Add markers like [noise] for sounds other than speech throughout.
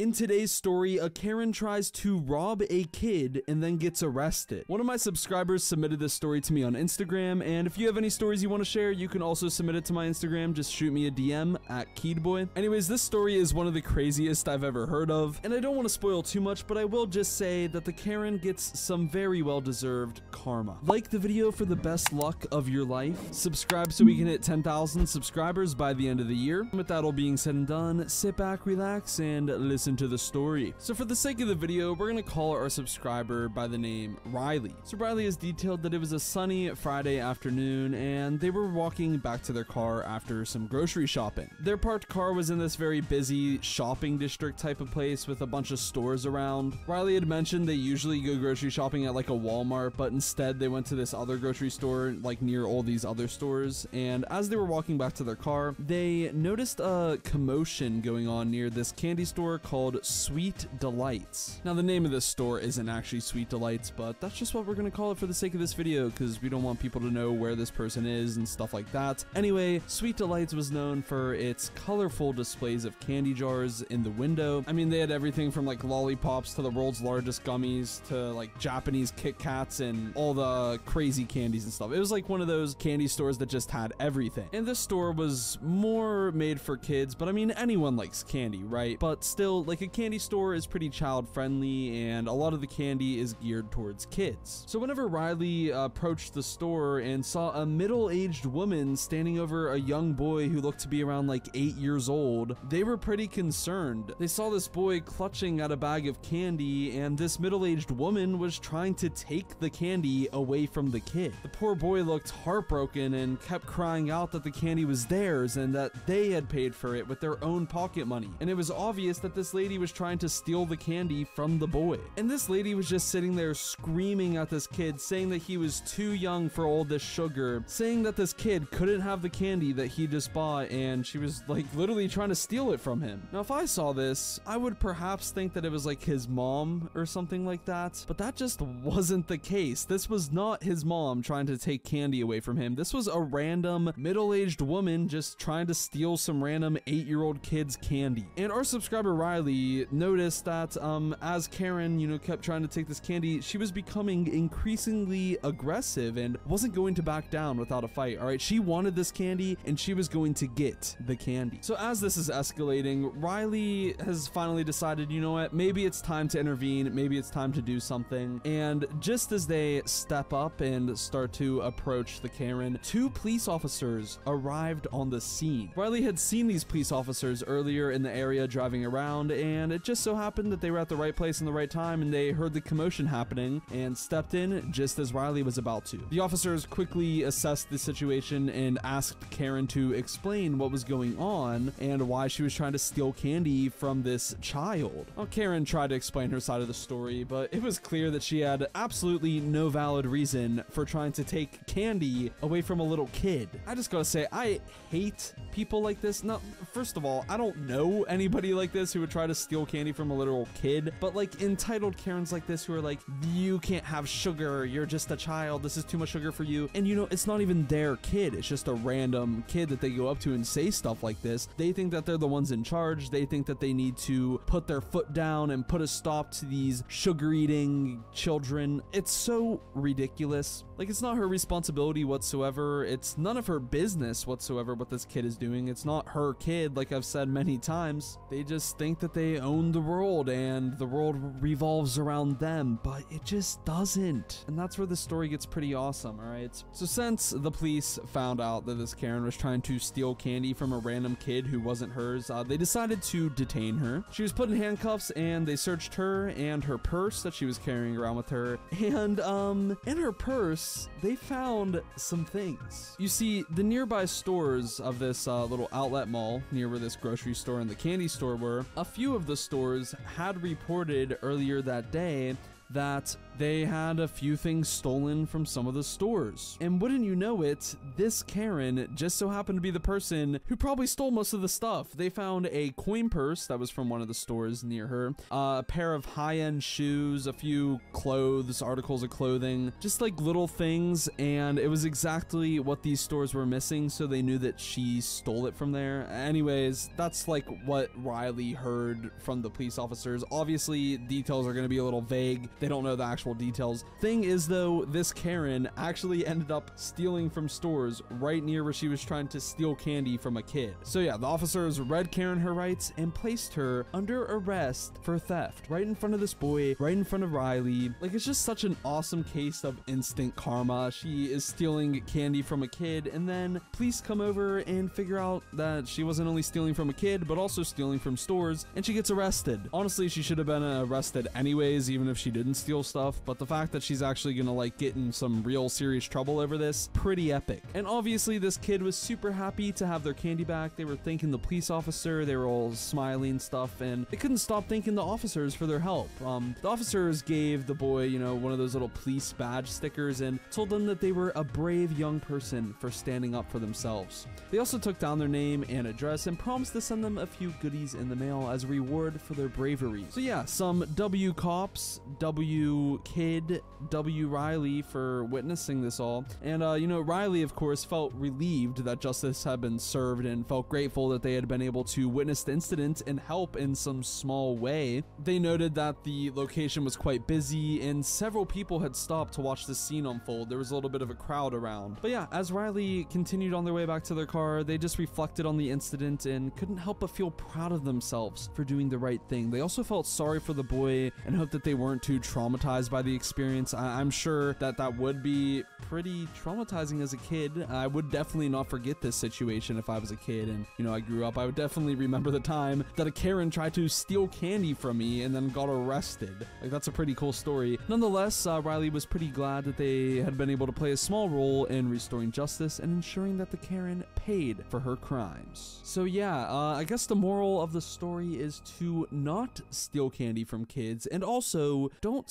In today's story, a Karen tries to rob a kid and then gets arrested. One of my subscribers submitted this story to me on Instagram, and if you have any stories you want to share, you can also submit it to my Instagram. Just shoot me a DM at Keidboi. Anyways, this story is one of the craziest I've ever heard of, and I don't want to spoil too much, but I will just say that the Karen gets some very well deserved karma. Like the video for the best luck of your life, subscribe so we can hit 10,000 subscribers by the end of the year. With that all being said and done, sit back, relax, and listen to the story. So for the sake of the video, we're gonna call our subscriber by the name Riley. So Riley has detailed that it was a sunny Friday afternoon and they were walking back to their car after some grocery shopping. Their parked car was in this very busy shopping district type of place with a bunch of stores around. Riley had mentioned they usually go grocery shopping at like a Walmart, but instead they went to this other grocery store like near all these other stores. And as they were walking back to their car, they noticed a commotion going on near this candy store called Sweet Delights. Now the name of this store isn't actually Sweet Delights, but that's just what we're gonna call it for the sake of this video because we don't want people to know where this person is and stuff like that. Anyway, Sweet Delights was known for its colorful displays of candy jars in the window. I mean, they had everything from like lollipops to the world's largest gummies to like Japanese Kit Kats and all the crazy candies and stuff. It was like one of those candy stores that just had everything. And this store was more made for kids, but I mean, anyone likes candy, right? But still, like a candy store is pretty child friendly and a lot of the candy is geared towards kids. So whenever Riley uh, approached the store and saw a middle-aged woman standing over a young boy who looked to be around like eight years old, they were pretty concerned. They saw this boy clutching at a bag of candy and this middle-aged woman was trying to take the candy away from the kid. The poor boy looked heartbroken and kept crying out that the candy was theirs and that they had paid for it with their own pocket money. And it was obvious that this lady was trying to steal the candy from the boy. And this lady was just sitting there screaming at this kid, saying that he was too young for all this sugar, saying that this kid couldn't have the candy that he just bought, and she was like literally trying to steal it from him. Now, if I saw this, I would perhaps think that it was like his mom or something like that, but that just wasn't the case. This was not his mom trying to take candy away from him. This was a random middle aged woman just trying to steal some random eight year old kid's candy. And our subscriber Riley noticed that um, as Karen, you know, kept trying to take this candy, she was becoming increasingly aggressive and wasn't going to back down without a fight. All right, she wanted this candy and she was going to get the candy. So as this is escalating, Riley has finally decided, you know what, maybe it's time to intervene, maybe it's time to do something. And just as they step up and start to approach the Karen, two police officers arrived on the scene. Riley had seen these police officers earlier in the area driving around, and it just so happened that they were at the right place in the right time and they heard the commotion happening and stepped in just as Riley was about to. The officers quickly assessed the situation and asked Karen to explain what was going on and why she was trying to steal candy from this child. Well, Karen tried to explain her side of the story, but it was clear that she had absolutely no valid reason for trying to take candy away from a little kid. I just gotta say, I hate people like this. Now, first of all, I don't know anybody like this who would try to steal candy from a literal kid, but like entitled Karens like this who are like, you can't have sugar, you're just a child, this is too much sugar for you. And you know, it's not even their kid, it's just a random kid that they go up to and say stuff like this. They think that they're the ones in charge, they think that they need to put their foot down and put a stop to these sugar eating children. It's so ridiculous. Like, it's not her responsibility whatsoever. It's none of her business whatsoever what this kid is doing. It's not her kid, like I've said many times. They just think that they own the world and the world revolves around them, but it just doesn't. And that's where the story gets pretty awesome, alright? So, since the police found out that this Karen was trying to steal candy from a random kid who wasn't hers, uh, they decided to detain her. She was put in handcuffs and they searched her and her purse that she was carrying around with her. [laughs] And, um, in her purse, they found some things. You see, the nearby stores of this uh, little outlet mall near where this grocery store and the candy store were, a few of the stores had reported earlier that day that they had a few things stolen from some of the stores. And wouldn't you know it, this Karen just so happened to be the person who probably stole most of the stuff. They found a coin purse that was from one of the stores near her, uh, a pair of high-end shoes, a few clothes, articles of clothing, just like little things, and it was exactly what these stores were missing, so they knew that she stole it from there. Anyways, that's like what Riley heard from the police officers. Obviously, details are going to be a little vague. They don't know the actual details. Thing is, though, this Karen actually ended up stealing from stores right near where she was trying to steal candy from a kid. So yeah, the officers read Karen her rights and placed her under arrest for theft right in front of this boy, right in front of Riley. Like, it's just such an awesome case of instant karma. She is stealing candy from a kid, and then police come over and figure out that she wasn't only stealing from a kid, but also stealing from stores, and she gets arrested. Honestly, she should have been arrested anyways, even if she didn't steal stuff, but the fact that she's actually gonna like get in some real serious trouble over this, pretty epic. And obviously, this kid was super happy to have their candy back. They were thanking the police officer, they were all smiling stuff, and they couldn't stop thanking the officers for their help. Um, the officers gave the boy, you know, one of those little police badge stickers and told them that they were a brave young person for standing up for themselves. They also took down their name and address and promised to send them a few goodies in the mail as a reward for their bravery. So yeah, some W cops, W kid, W Riley for witnessing this all. And uh, you know, Riley of course felt relieved that justice had been served and felt grateful that they had been able to witness the incident and help in some small way. They noted that the location was quite busy and several people had stopped to watch the scene unfold. There was a little bit of a crowd around. But yeah, as Riley continued on their way back to their car, they just reflected on the incident and couldn't help but feel proud of themselves for doing the right thing. They also felt sorry for the boy and hoped that they weren't too traumatized by the experience. I- am sure that that would be pretty traumatizing as a kid. I would definitely not forget this situation if I was a kid and, you know, I grew up. I would definitely remember the time that a Karen tried to steal candy from me and then got arrested. Like, that's a pretty cool story. Nonetheless, uh, Riley was pretty glad that they had been able to play a small role in restoring justice and ensuring that the Karen paid for her crimes. So yeah, uh, I guess the moral of the story is to not steal candy from kids and also don't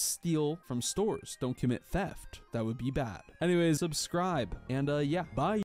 from stores. Don't commit theft. That would be bad. Anyways, subscribe and uh, yeah, bye.